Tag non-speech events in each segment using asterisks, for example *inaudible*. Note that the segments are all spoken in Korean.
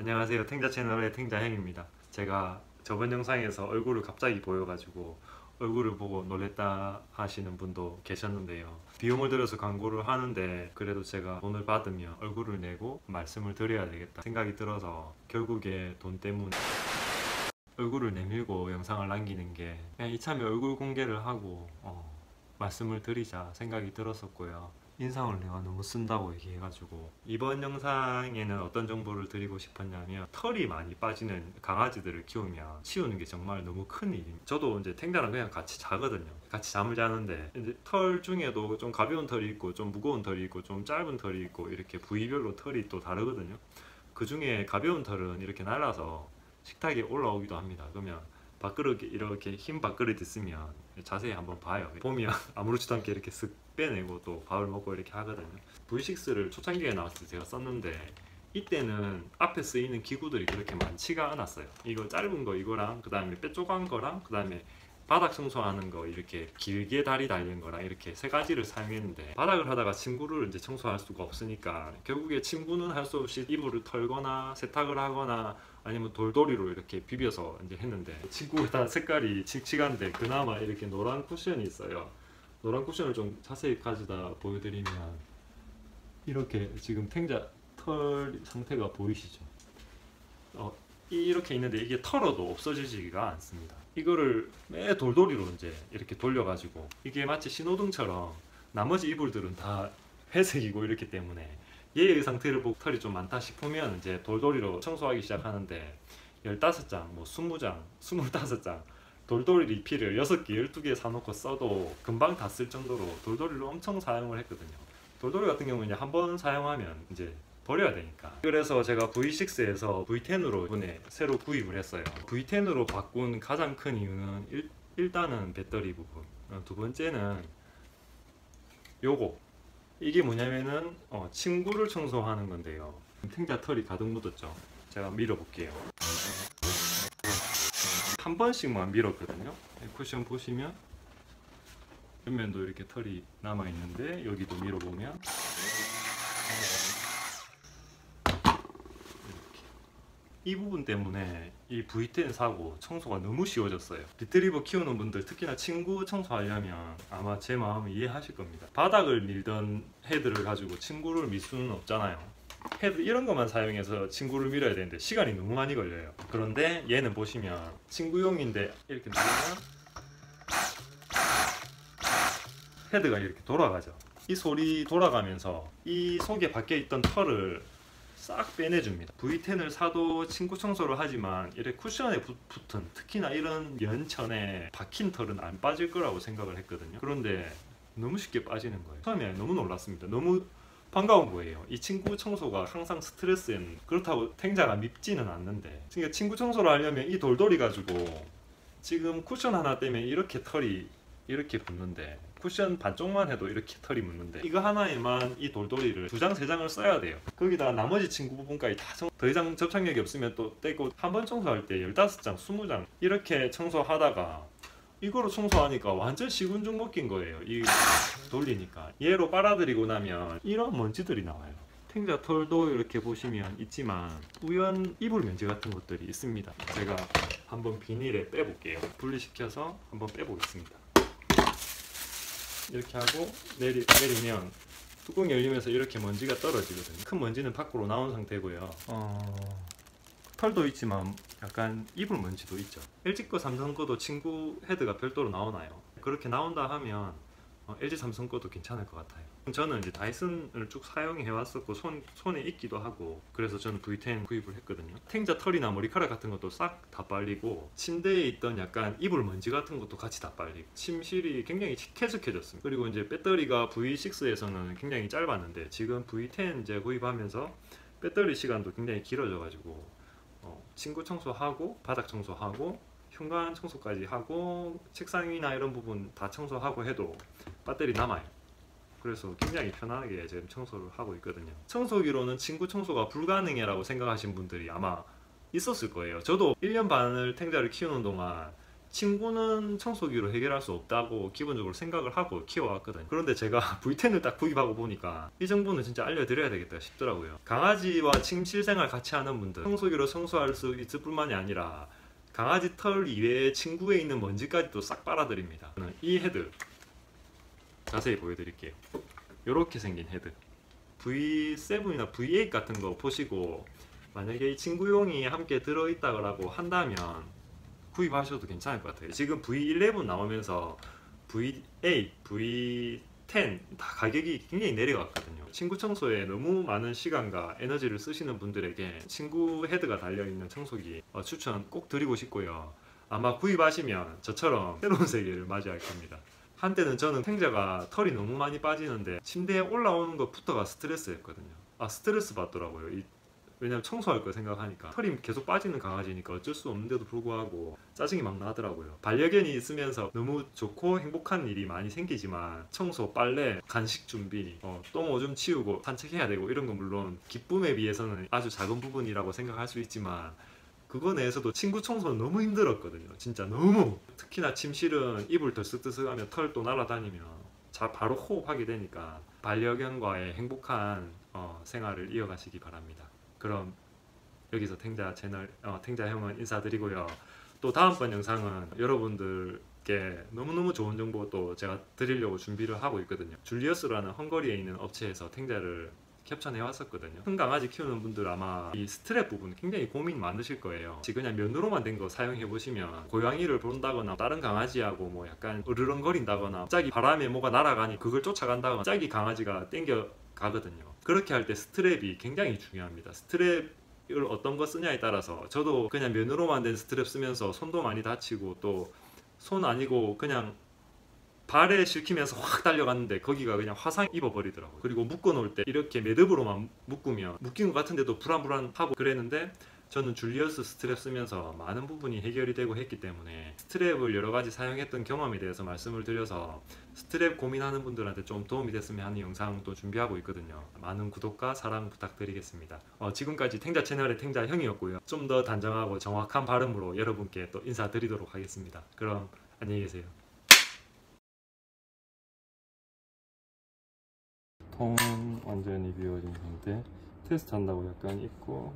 안녕하세요. 탱자 채널의 탱자행입니다. 제가 저번 영상에서 얼굴을 갑자기 보여가지고 얼굴을 보고 놀랬다 하시는 분도 계셨는데요. 비용을 들여서 광고를 하는데 그래도 제가 돈을 받으면 얼굴을 내고 말씀을 드려야 되겠다 생각이 들어서 결국에 돈 때문에 얼굴을 내밀고 영상을 남기는 게 이참에 얼굴 공개를 하고 어, 말씀을 드리자 생각이 들었었고요 인상을 내가 너무 쓴다고 얘기해가지고 이번 영상에는 어떤 정보를 드리고 싶었냐면 털이 많이 빠지는 강아지들을 키우면 치우는 게 정말 너무 큰 일입니다 저도 이제 탱자랑 그냥 같이 자거든요. 같이 잠을 자는데 털 중에도 좀 가벼운 털이 있고 좀 무거운 털이 있고 좀 짧은 털이 있고 이렇게 부위별로 털이 또 다르거든요. 그 중에 가벼운 털은 이렇게 날아서 식탁에 올라오기도 합니다. 그러면 밥그릇 이렇게 흰 밥그릇 있으면 자세히 한번 봐요. 보면 *laughs* 아무렇지도 않게 이렇게 쓱 빼내고 또 밥을 먹고 이렇게 하거든요. V6를 초창기에 나왔을 때 제가 썼는데 이때는 앞에 쓰이는 기구들이 그렇게 많지가 않았어요. 이거 짧은 거 이거랑 그 다음에 뾰족한 거랑 그 다음에 바닥 청소하는 거 이렇게 길게 다리 달린 거랑 이렇게 세 가지를 사용했는데 바닥을 하다가 침구를 이제 청소할 수가 없으니까 결국에 침구는 할 수 없이 이불을 털거나 세탁을 하거나 아니면 돌돌이로 이렇게 비벼서 이제 했는데 침구가 다 색깔이 칙칙한데 그나마 이렇게 노란 쿠션이 있어요 노란 쿠션을 좀 자세히 가져다 보여드리면 이렇게 지금 탱자 털 상태가 보이시죠? 어, 이렇게 있는데 이게 털어도 없어지지가 않습니다. 이거를 매 돌돌이로 이제 이렇게 돌려가지고 이게 마치 신호등처럼 나머지 이불들은 다 회색이고 이렇기 때문에 얘의 상태를 보고 털이 좀 많다 싶으면 이제 돌돌이로 청소하기 시작하는데 15장, 뭐 20장, 25장 *laughs* 돌돌이 리필을 6개, 12개 사놓고 써도 금방 다 쓸 정도로 돌돌이를 엄청 사용을 했거든요. 돌돌이 같은 경우는 한번 사용하면 이제 버려야 되니까. 그래서 제가 V6에서 V10으로 이번에 새로 구입을 했어요. V10으로 바꾼 가장 큰 이유는 일, 일단은 배터리 부분. 어, 두 번째는 요거. 이게 뭐냐면은 어, 침구를 청소하는 건데요. 탱자 털이 가득 묻었죠? 제가 밀어 볼게요. 한 번씩만 밀었거든요. 쿠션 보시면 옆면도 이렇게 털이 남아 있는데 여기도 밀어 보면 이 부분 때문에 이 V10 사고 청소가 너무 쉬워졌어요. 리트리버 키우는 분들 특히나 침구 청소하려면 아마 제 마음을 이해하실 겁니다. 바닥을 밀던 헤드를 가지고 침구를 밀 수는 없잖아요. 헤드 이런 것만 사용해서 침구를 밀어야 되는데 시간이 너무 많이 걸려요. 그런데 얘는 보시면 침구용인데 이렇게 누르면 헤드가 이렇게 돌아가죠. 이 소리 돌아가면서 이 속에 박혀 있던 털을 싹 빼내줍니다. V10을 사도 친구 청소를 하지만 이렇게 쿠션에 붙, 은 특히나 이런 연천에 박힌 털은 안 빠질 거라고 생각을 했거든요. 그런데 너무 쉽게 빠지는 거예요. 처음에 너무 놀랐습니다. 너무 반가운 거예요. 이 친구 청소가 항상 스트레스엔 그렇다고 탱자가 밉지는 않는데 그러니까 친구 청소를 하려면 이 돌돌이 가지고 지금 쿠션 하나 때문에 이렇게 털이 이렇게 붙는데 쿠션 반쪽만 해도 이렇게 털이 묻는데 이거 하나에만 이 돌돌이를 두 장, 세 장을 써야 돼요. 거기다 나머지 친구 부분까지 다더 이상 접착력이 없으면 또 떼고 한 번 청소할 때 15장, 20장 이렇게 청소하다가 이거로 청소하니까 완전 시군중 먹긴 거예요. 이 돌리니까. 얘로 빨아들이고 나면 이런 먼지들이 나와요. 탱자 털도 이렇게 보시면 있지만 우연 이불 면지 같은 것들이 있습니다. 제가 한번 비닐에 빼볼게요. 분리시켜서 한번 빼보겠습니다 이렇게 하고 내리, 내리면 뚜껑이 열리면서 이렇게 먼지가 떨어지거든요. 큰 먼지는 밖으로 나온 상태고요. 어... 털도 있지만 약간 이불 먼지도 있죠. LG 거 삼성 거도 친구 헤드가 별도로 나오나요? 그렇게 나온다 하면 어, LG 삼성 거도 괜찮을 것 같아요. 저는 이제 다이슨을 쭉 사용해 왔었고 손, 손에 있기도 하고 그래서 저는 V10 구입을 했거든요. 탱자 털이나 머리카락 같은 것도 싹 다 빨리고 침대에 있던 약간 이불 먼지 같은 것도 같이 다 빨리고 침실이 굉장히 쾌적해졌습니다. 그리고 이제 배터리가 V6에서는 굉장히 짧았는데 지금 V10 이제 구입하면서 배터리 시간도 굉장히 길어져 가지고 어, 친구 청소하고 바닥 청소하고 현관 청소까지 하고 책상 이나 이런 부분 다 청소하고 해도 배터리 남아요 그래서 굉장히 편하게 지금 청소를 하고 있거든요 청소기로는 친구 청소가 불가능해 라고 생각하신 분들이 아마 있었을 거예요 저도 1년 반을 탱자를 키우는 동안 친구는 청소기로 해결할 수 없다고 기본적으로 생각을 하고 키워왔거든요. 그런데 제가 *laughs* V10을 딱 구입하고 보니까 이 정보는 진짜 알려드려야 되겠다 싶더라고요. 강아지와 침실 생활 같이 하는 분들 청소기로 청소할 수 있을 뿐만이 아니라 강아지 털 이외에 친구에 있는 먼지까지 도 싹 빨아들입니다. 이 헤드 자세히 보여드릴게요. 이렇게 생긴 헤드 V7이나 V8 같은 거 보시고 만약에 이 침구용이 함께 들어있다고 한다면 구입하셔도 괜찮을 것 같아요. 지금 V11 나오면서 V8, V10 다 가격이 굉장히 내려갔거든요. 침구 청소에 너무 많은 시간과 에너지를 쓰시는 분들에게 침구 헤드가 달려있는 청소기 어, 추천 꼭 드리고 싶고요. 아마 구입하시면 저처럼 새로운 세계를 맞이할 겁니다. 한때는 저는 탱자가 털이 너무 많이 빠지는데 침대에 올라오는 것부터가 스트레스였거든요. 아 스트레스 받더라고요. 이 왜냐면 청소할 거 생각하니까. 털이 계속 빠지는 강아지니까 어쩔 수 없는데도 불구하고 짜증이 막 나더라고요. 반려견이 있으면서 너무 좋고 행복한 일이 많이 생기지만 청소, 빨래, 간식 준비, 어, 똥 오줌 치우고 산책해야 되고 이런 건 물론 기쁨에 비해서는 아주 작은 부분이라고 생각할 수 있지만 그거 내에서도 친구 청소는 너무 힘들었거든요. 진짜 너무. 특히나 침실은 이불 덜쓱덜쓱하면 털 또 날아다니면 자 바로 호흡하게 되니까 반려견과의 행복한 어, 생활을 이어가시기 바랍니다 그럼 여기서 탱자 채널 어, 탱자 형은 인사드리고요. 또 다음번 영상은 여러분들께 너무너무 좋은 정보 또 제가 드리려고 준비를 하고 있거든요. 줄리어스라는 헝거리에 있는 업체에서 탱자를 캡처해 왔었거든요. 큰 강아지 키우는 분들 아마 이 스트랩 부분 굉장히 고민 많으실 거예요. 그냥 면으로만 된 거 사용해 보시면 고양이를 본다거나 다른 강아지하고 뭐 약간 으르렁거린다거나 갑자기 바람에 뭐가 날아가니 그걸 쫓아간다거나 갑자기 강아지가 땡겨 가거든요. 그렇게 할 때 스트랩이 굉장히 중요합니다. 스트랩을 어떤 거 쓰냐에 따라서 저도 그냥 면으로 만든 스트랩 쓰면서 손도 많이 다치고 또 손 아니고 그냥 발에 쓸리면서 확 달려갔는데 거기가 그냥 화상 입어버리더라고요. 그리고 묶어 놓을 때 이렇게 매듭으로만 묶으면 묶인 것 같은데도 불안불안하고 그랬는데 저는 줄리어스 스트랩 쓰면서 많은 부분이 해결이 되고 했기 때문에 스트랩을 여러 가지 사용했던 경험에 대해서 말씀을 드려서 스트랩 고민하는 분들한테 좀 도움이 됐으면 하는 영상도 준비하고 있거든요. 많은 구독과 사랑 부탁드리겠습니다. 어, 지금까지 탱자 채널의 탱자 형이었고요. 좀 더 단정하고 정확한 발음으로 여러분께 또 인사드리도록 하겠습니다. 그럼 안녕히 계세요. 통 완전히 비워진 상태 테스트 한다고 약간 입고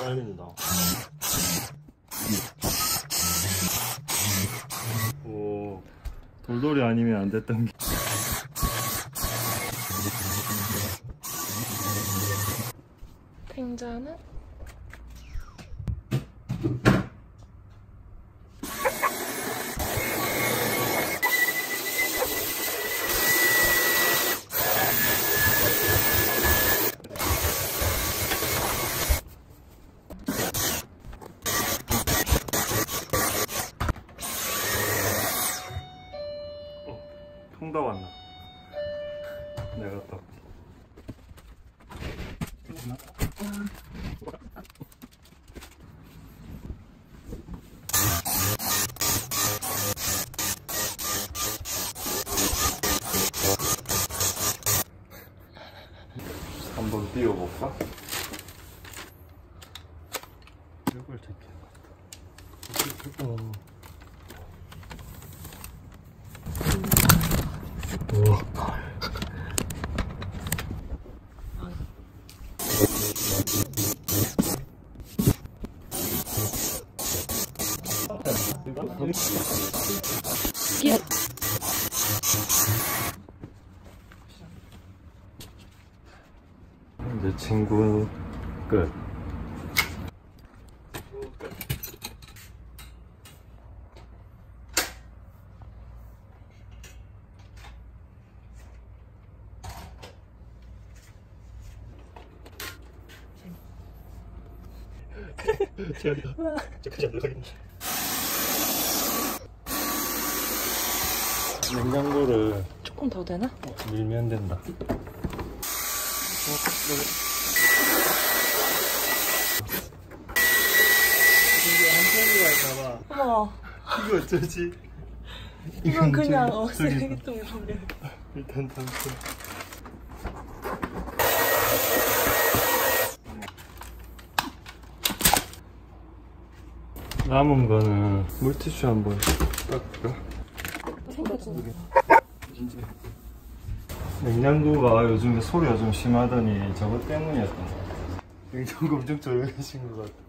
빨린다. 오, 돌돌이 아니면 안 됐던 게. 탱자는 다 왔나? 내가 또. 한번 띄워볼까? 이걸 제껴. 어. 이제 친구 끝. 제가 저까지 안 들어가겠네. 냉장고를 조금 더 되나? 밀면 된다. 어, 이게 한 통이가 있나봐. 어머, 이거 어쩌지? 이건 그냥 어, 쓰레기통에 버려. 일단 담고. 남은 거는 물티슈 한번 닦을까? 냉장고가 요즘에 소리가 좀 심하더니 저것 때문이었던 것 같아. 냉장고 엄청 조용해진 것 같아.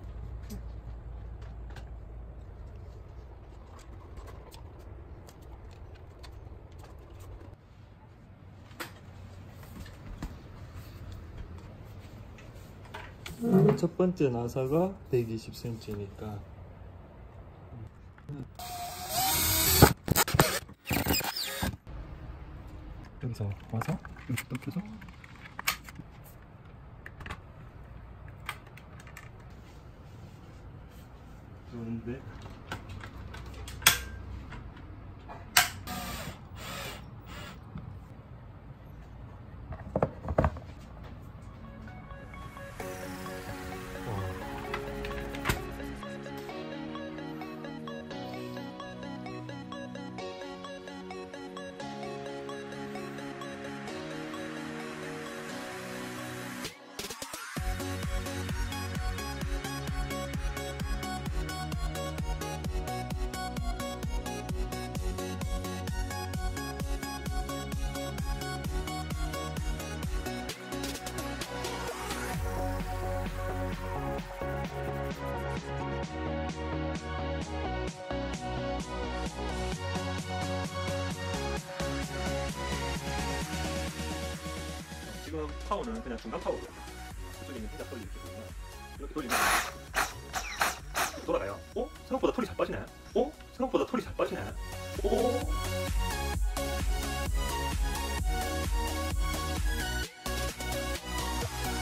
첫 번째 나사가 120cm니까 여기서 와서? 이렇게 덮여서? 좋은데 파워는 그냥 중간 파워고요. 저쪽에 있는 흰자 털이 이렇게 보이면 이렇게 돌리면 돌아가요. 어? 생각보다 털이 잘 빠지네. 어? 생각보다 털이 잘 빠지네. 어?